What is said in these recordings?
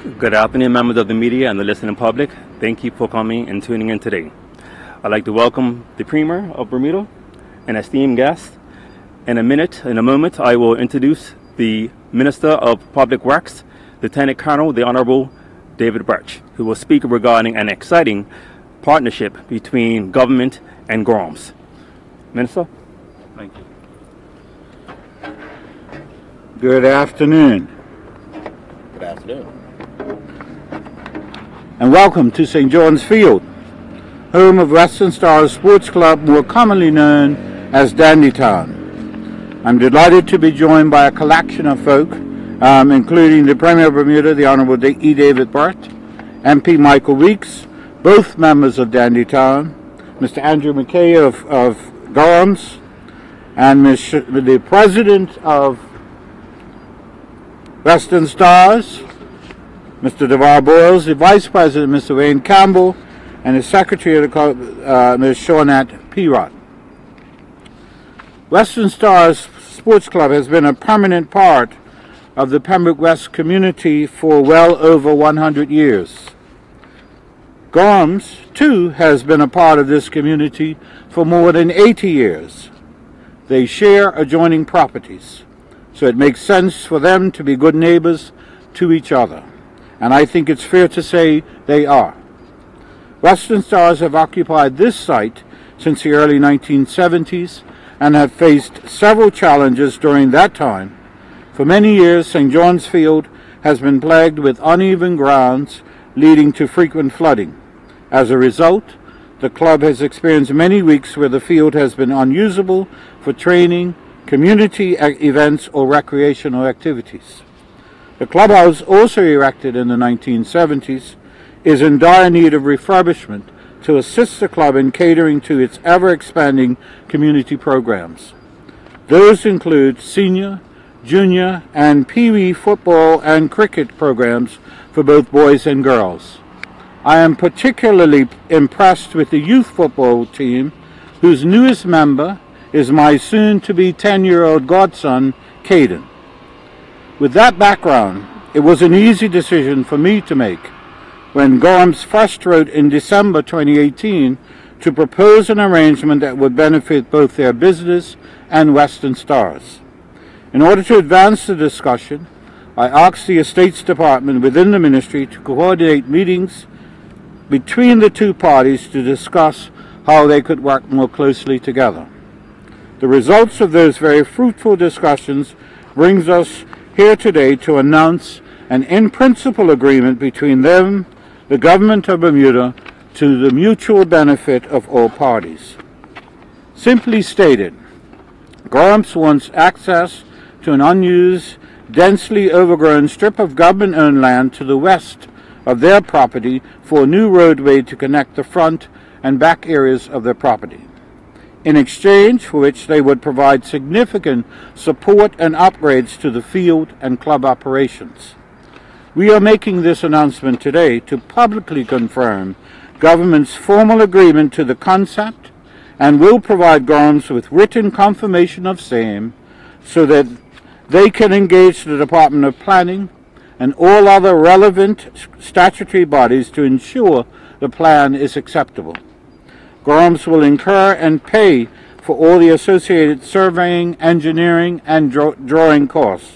Good afternoon, members of the media and the listening public. Thank you for coming and tuning in today. I'd like to welcome the Premier of Bermuda and esteemed guest. In a minute, in a moment, I will introduce the Minister of Public Works, Lieutenant Colonel, the Honorable David Burch, who will speak regarding an exciting partnership between government and Gorham's. Minister? Thank you. Good afternoon. Good afternoon. And welcome to St. John's Field, home of Western Stars Sports Club, more commonly known as Dandy Town. I'm delighted to be joined by a collection of folk, um, including the Premier of Bermuda, the Honourable E. David Burt, MP Michael Weeks, both members of Dandy Town, Mr. Andrew McKay of, of Gorham's, and Ms. the President of Western Stars, Mr. DeVar Boyles, the Vice President, Mr. Wayne Campbell, and the Secretary of the Club, uh, Ms. Shawnette Peyrot. Western Stars Sports Club has been a permanent part of the Pembroke West community for well over 100 years. Gorham's, too, has been a part of this community for more than 80 years. They share adjoining properties, so it makes sense for them to be good neighbors to each other. And I think it's fair to say they are. Western Stars have occupied this site since the early 1970s and have faced several challenges during that time. For many years, St. John's Field has been plagued with uneven grounds leading to frequent flooding. As a result, the club has experienced many weeks where the field has been unusable for training, community events, or recreational activities. The clubhouse, also erected in the 1970s, is in dire need of refurbishment to assist the club in catering to its ever-expanding community programs. Those include senior, junior, and pee-wee football and cricket programs for both boys and girls. I am particularly impressed with the youth football team, whose newest member is my soon-to-be 10-year-old godson, Caden. With that background, it was an easy decision for me to make when Gorham's first wrote in December 2018 to propose an arrangement that would benefit both their business and Western Stars. In order to advance the discussion, I asked the Estates Department within the ministry to coordinate meetings between the two parties to discuss how they could work more closely together. The results of those very fruitful discussions brings us here today to announce an in-principle agreement between them, the government of Bermuda, to the mutual benefit of all parties. Simply stated, Gorham's wants access to an unused, densely overgrown strip of government-owned land to the west of their property for a new roadway to connect the front and back areas of their property, in exchange for which they would provide significant support and upgrades to the field and club operations. We are making this announcement today to publicly confirm government's formal agreement to the concept and will provide Gorham's with written confirmation of same so that they can engage the Department of Planning and all other relevant statutory bodies to ensure the plan is acceptable. Gorham's will incur and pay for all the associated surveying, engineering, and draw drawing costs.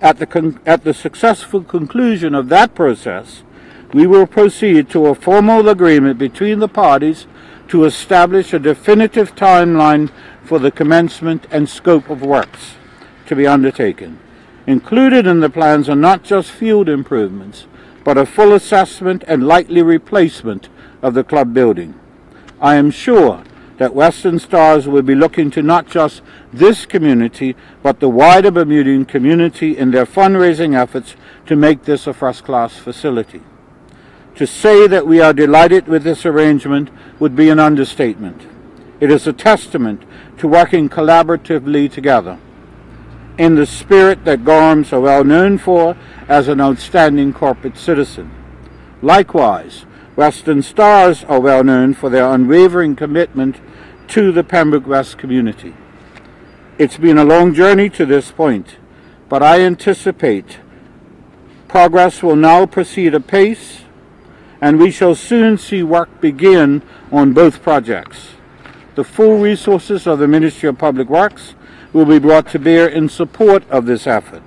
At the, at the successful conclusion of that process, we will proceed to a formal agreement between the parties to establish a definitive timeline for the commencement and scope of works to be undertaken. Included in the plans are not just field improvements, but a full assessment and likely replacement of the club building. I am sure that Western Stars will be looking to not just this community, but the wider Bermudian community in their fundraising efforts to make this a first-class facility. To say that we are delighted with this arrangement would be an understatement. It is a testament to working collaboratively together in the spirit that Gorham's are well known for as an outstanding corporate citizen. Likewise, Western Stars are well known for their unwavering commitment to the Pembroke West community. It's been a long journey to this point, but I anticipate Progress will now proceed apace, and we shall soon see work begin on both projects. The full resources of the Ministry of Public Works will be brought to bear in support of this effort.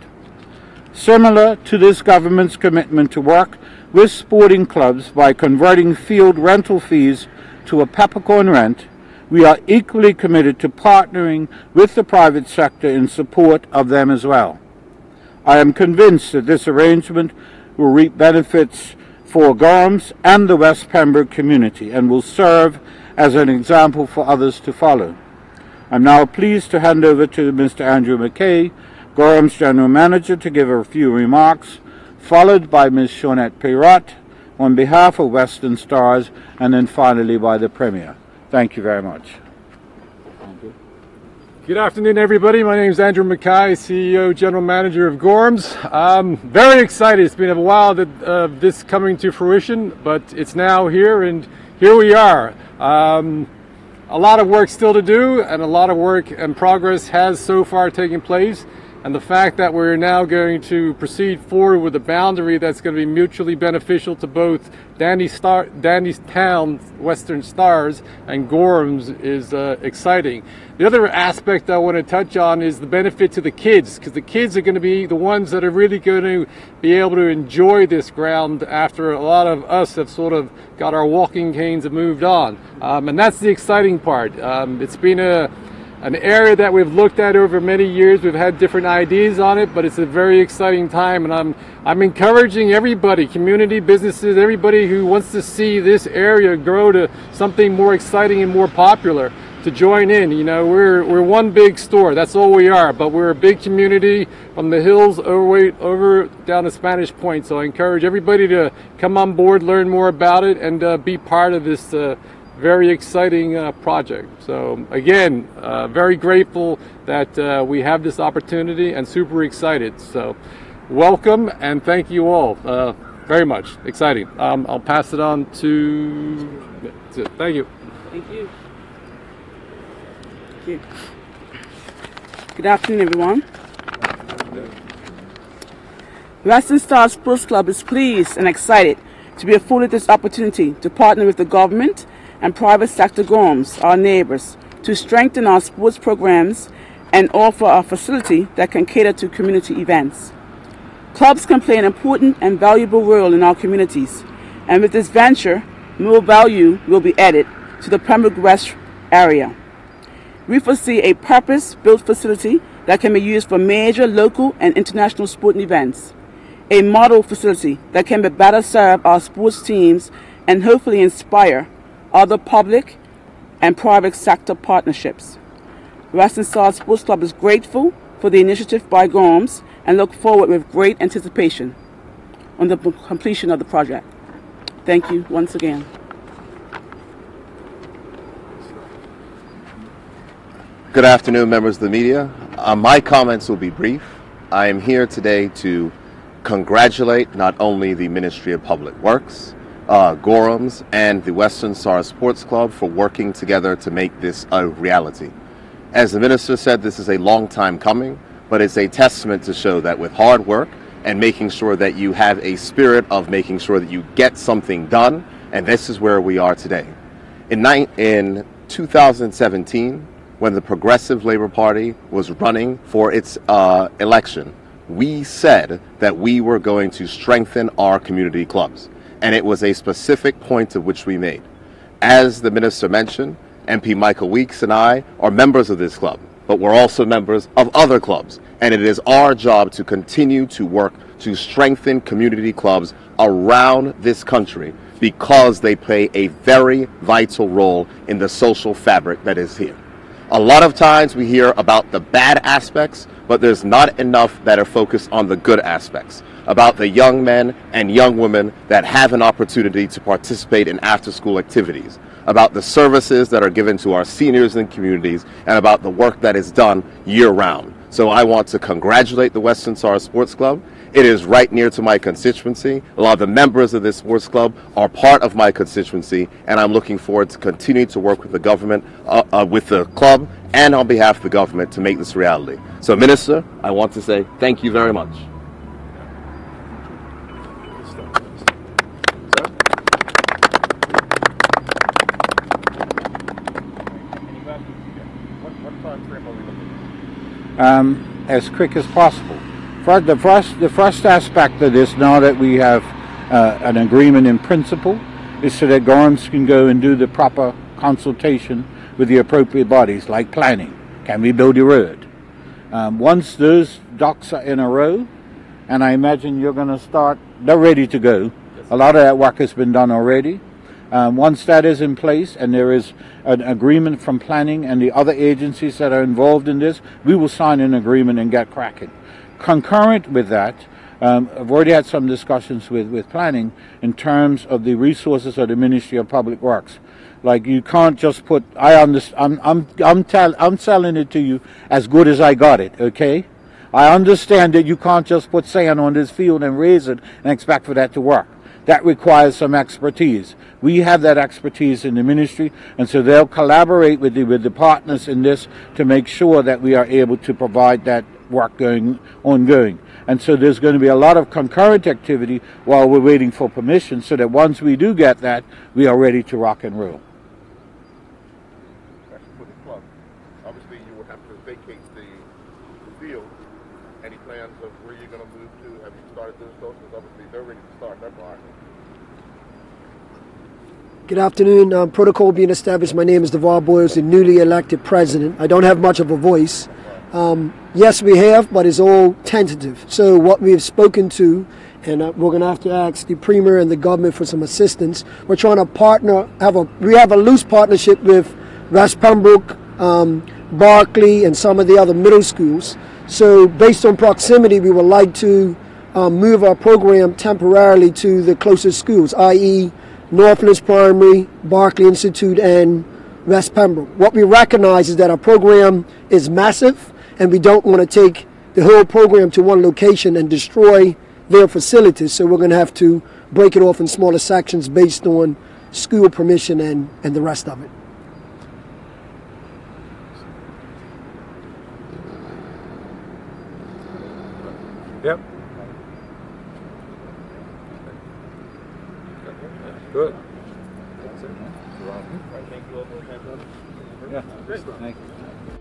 Similar to this government's commitment to work with sporting clubs by converting field rental fees to a peppercorn rent, we are equally committed to partnering with the private sector in support of them as well. I am convinced that this arrangement will reap benefits for Gorham's and the West Pembroke community and will serve as an example for others to follow. I'm now pleased to hand over to Mr. Andrew McKay, Gorham's General Manager, to give a few remarks, followed by Ms. Shawnette Peyrot on behalf of Western Stars, and then finally by the Premier. Thank you very much. Good afternoon, everybody. My name is Andrew Mackay, CEO, General Manager of Gorham's. I'm very excited. It's been a while that uh, this coming to fruition, but it's now here, and here we are. Um, a lot of work still to do, and a lot of work and progress has so far taken place. And the fact that we're now going to proceed forward with a boundary that's going to be mutually beneficial to both Dandy Star, Dandy's Town, Western Stars, and Gorham's is uh, exciting. The other aspect I want to touch on is the benefit to the kids, because the kids are going to be the ones that are really going to be able to enjoy this ground after a lot of us have sort of got our walking canes and moved on. Um, and that's the exciting part. Um, it's been a an area that we've looked at over many years. We've had different ideas on it, but it's a very exciting time, and I'm I'm encouraging everybody, community, businesses, everybody who wants to see this area grow to something more exciting and more popular to join in. You know, we're we're one big store. That's all we are, but we're a big community from the hills over over down to Spanish Point. So I encourage everybody to come on board, learn more about it, and uh, be part of this. Uh, very exciting uh, project. So again, uh, very grateful that uh, we have this opportunity and super excited. So welcome and thank you all uh, very much. Exciting. Um, I'll pass it on to. Thank you. Thank you. Thank you. Good afternoon, everyone. Western Star Sports Club is pleased and excited to be afforded this opportunity to partner with the government and private sector Gorham's, our neighbors, to strengthen our sports programs and offer a facility that can cater to community events. Clubs can play an important and valuable role in our communities, and with this venture, more value will be added to the Pembroke West area. We foresee a purpose-built facility that can be used for major local and international sporting events, a model facility that can be better serve our sports teams and hopefully inspire other public and private sector partnerships. Western Star Sports Club is grateful for the initiative by Gorham's and look forward with great anticipation on the completion of the project. Thank you once again. Good afternoon, members of the media. Uh, my comments will be brief. I am here today to congratulate not only the Ministry of Public Works, uh, Gorham's, and the Western Star Sports Club for working together to make this a reality. As the minister said, this is a long time coming, but it's a testament to show that with hard work and making sure that you have a spirit of making sure that you get something done, and this is where we are today. In, in 2017, when the Progressive Labor Party was running for its uh, election, we said that we were going to strengthen our community clubs and it was a specific point of which we made. As the minister mentioned, MP Michael Weeks and I are members of this club, but we're also members of other clubs, and it is our job to continue to work to strengthen community clubs around this country because they play a very vital role in the social fabric that is here. A lot of times we hear about the bad aspects, but there's not enough that are focused on the good aspects about the young men and young women that have an opportunity to participate in after school activities, about the services that are given to our seniors and communities, and about the work that is done year round. So I want to congratulate the Western Star Sports Club. It is right near to my constituency. A lot of the members of this sports club are part of my constituency, and I'm looking forward to continuing to work with the government, uh, uh, with the club, and on behalf of the government to make this reality. So, Minister, I want to say thank you very much first. So. Um, as quick as possible. For the first, the first aspect of this, now that we have uh, an agreement in principle, is so that Gorham's can go and do the proper consultation with the appropriate bodies, like planning. Can we build a road? Um, once those docks are in a row, and I imagine you're going to start they're ready to go. A lot of that work has been done already. Um, once that is in place and there is an agreement from planning and the other agencies that are involved in this, we will sign an agreement and get cracking. Concurrent with that, um, I've already had some discussions with, with planning in terms of the resources of the Ministry of Public Works. Like you can't just put. I understand. I'm I'm I'm tell, I'm selling it to you as good as I got it. Okay. I understand that you can't just put sand on this field and raise it and expect for that to work. That requires some expertise. We have that expertise in the ministry, and so they'll collaborate with the, with the partners in this to make sure that we are able to provide that work going ongoing. And so there's going to be a lot of concurrent activity while we're waiting for permission, so that once we do get that, we are ready to rock and roll. for the club. Obviously, you will have to vacate the, the field. Any plans of where you're going to move to? Have you started those thoughts? Because obviously they're ready to start that part. Good afternoon. Um, protocol being established. My name is DeVar Boyles, the newly elected president. I don't have much of a voice. Um, yes, we have, but it's all tentative. So what we've spoken to, and uh, we're going to have to ask the premier and the government for some assistance. We're trying to partner. Have a we have a loose partnership with West Pembroke, um, Berkeley, and some of the other middle schools. So based on proximity, we would like to um, move our program temporarily to the closest schools, i.e. Northlands Primary, Berkeley Institute, and West Pembroke. What we recognize is that our program is massive, and we don't want to take the whole program to one location and destroy their facilities. So we're going to have to break it off in smaller sections based on school permission and, and the rest of it. Yep. Good. That's it. Thank you. Yeah. Great. Thank you.